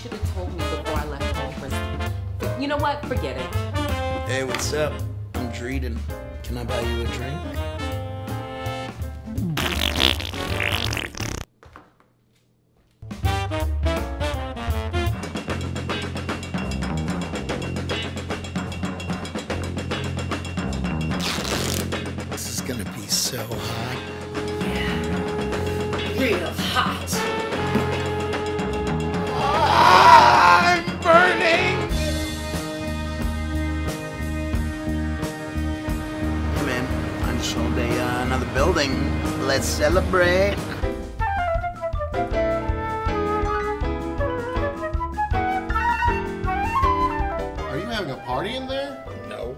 should have told me before I left home for. You know what? Forget it. Hey, what's up? I'm Dreeden. Can I buy you a drink? This is gonna be so hot. Yeah. Real hot. Man, I just sold a, uh, another building. Let's celebrate. Are you having a party in there? No.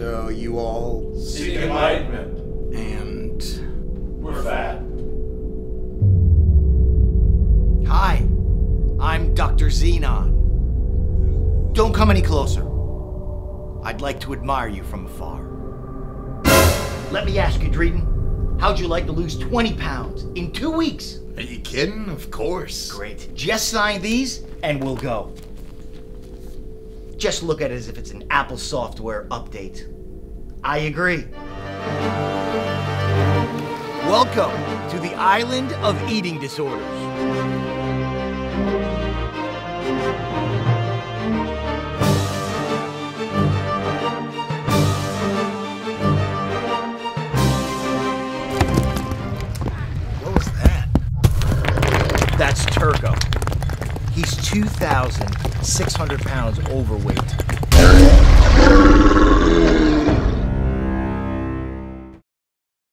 So you all Seek enlightenment. and We're fat. Hi, I'm Dr. Xenon. Don't come any closer. I'd like to admire you from afar. Let me ask you, Dreeden, how'd you like to lose 20 pounds in two weeks? are you kidding? Of course. Great. Just sign these and we'll go. Just look at it as if it's an Apple software update. I agree. Welcome to the island of eating disorders. He's 2,600 pounds overweight.